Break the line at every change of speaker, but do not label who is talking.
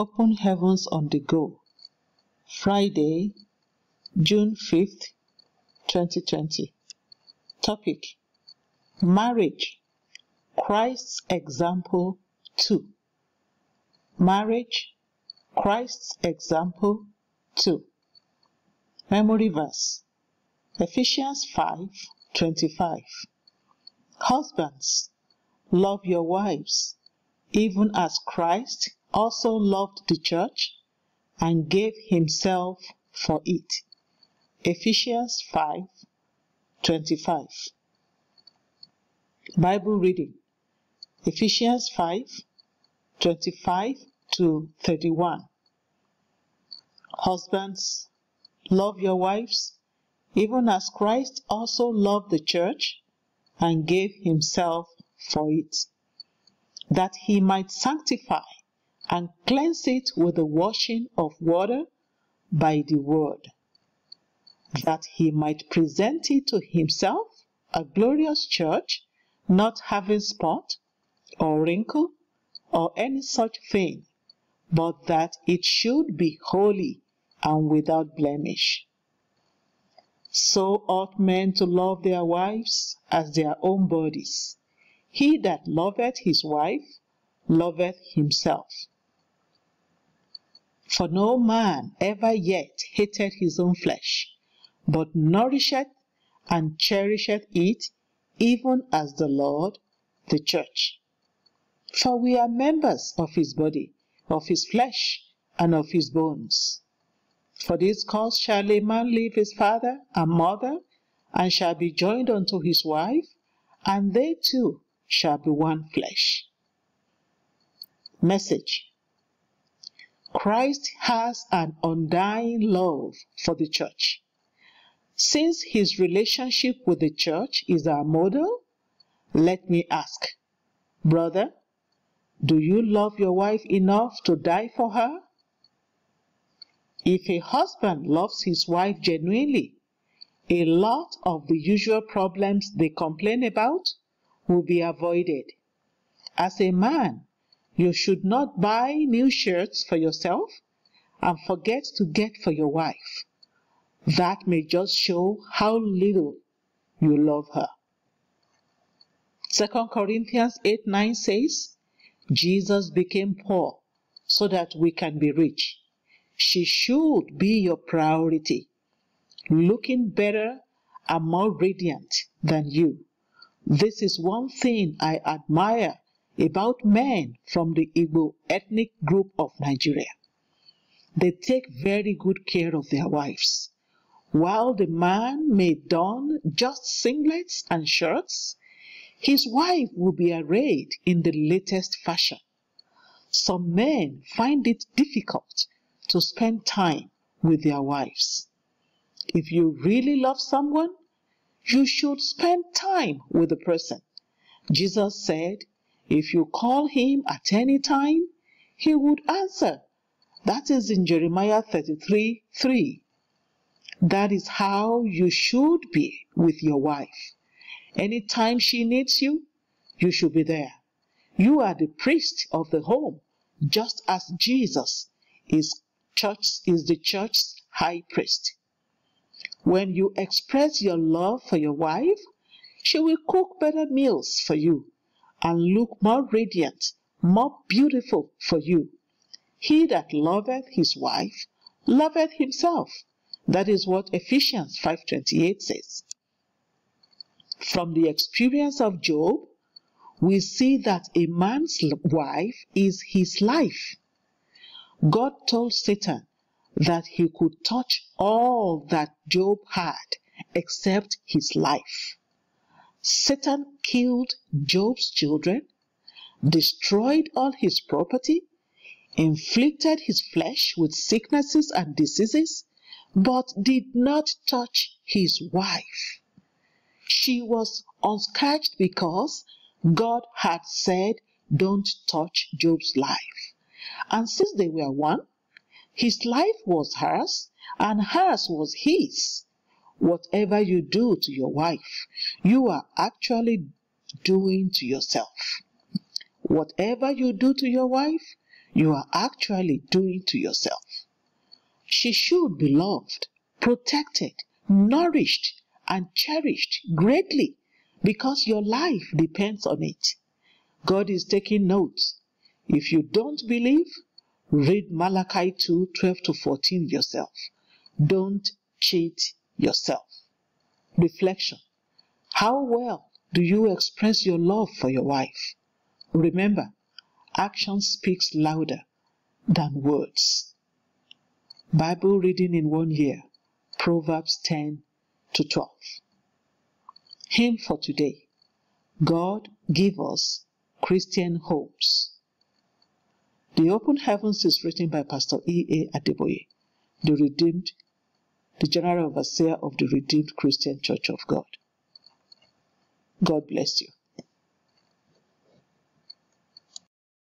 Open Heavens on the Go, Friday, June 5th, 2020. Topic Marriage Christ's Example 2. Marriage Christ's Example 2. Memory verse Ephesians 5 25. Husbands, love your wives, even as Christ also loved the church and gave himself for it. Ephesians 5 25. Bible reading Ephesians 5 25 to 31. Husbands, love your wives, even as Christ also loved the church and gave himself for it, that he might sanctify and cleanse it with the washing of water by the word, that he might present it to himself a glorious church, not having spot or wrinkle or any such thing, but that it should be holy and without blemish. So ought men to love their wives as their own bodies. He that loveth his wife loveth himself. For no man ever yet hated his own flesh, but nourisheth and cherisheth it, even as the Lord the church. For we are members of his body, of his flesh, and of his bones. For this cause shall a man leave his father and mother, and shall be joined unto his wife, and they two shall be one flesh. Message Christ has an undying love for the church. Since his relationship with the church is our model, let me ask, brother, do you love your wife enough to die for her? If a husband loves his wife genuinely, a lot of the usual problems they complain about will be avoided. As a man, you should not buy new shirts for yourself and forget to get for your wife. That may just show how little you love her. 2 Corinthians 8 9 says, Jesus became poor so that we can be rich. She should be your priority, looking better and more radiant than you. This is one thing I admire about men from the Igbo ethnic group of Nigeria. They take very good care of their wives. While the man may don just singlets and shirts, his wife will be arrayed in the latest fashion. Some men find it difficult to spend time with their wives. If you really love someone, you should spend time with the person. Jesus said, if you call him at any time, he would answer. That is in Jeremiah 33 3. That is how you should be with your wife. Anytime she needs you, you should be there. You are the priest of the home, just as Jesus is church is the church's high priest. When you express your love for your wife, she will cook better meals for you and look more radiant, more beautiful for you. He that loveth his wife loveth himself. That is what Ephesians 5:28 says. From the experience of Job, we see that a man's wife is his life. God told Satan that he could touch all that Job had except his life. Satan killed Job's children, destroyed all his property, inflicted his flesh with sicknesses and diseases, but did not touch his wife. She was unscathed because God had said, Don't touch Job's life. And since they were one, his life was hers and hers was his. Whatever you do to your wife, you are actually doing to yourself. Whatever you do to your wife, you are actually doing to yourself. She should be loved, protected, nourished, and cherished greatly because your life depends on it. God is taking note. If you don't believe, read Malachi 2 12 to 14 yourself. Don't cheat yourself. Reflection How well do you express your love for your wife? Remember, action speaks louder than words. Bible reading in one year Proverbs 10 to 12. Hymn for today God give us Christian homes. The Open Heavens is written by Pastor E. A. Adeboye, the Redeemed, the General Overseer of the Redeemed Christian Church of God. God bless you.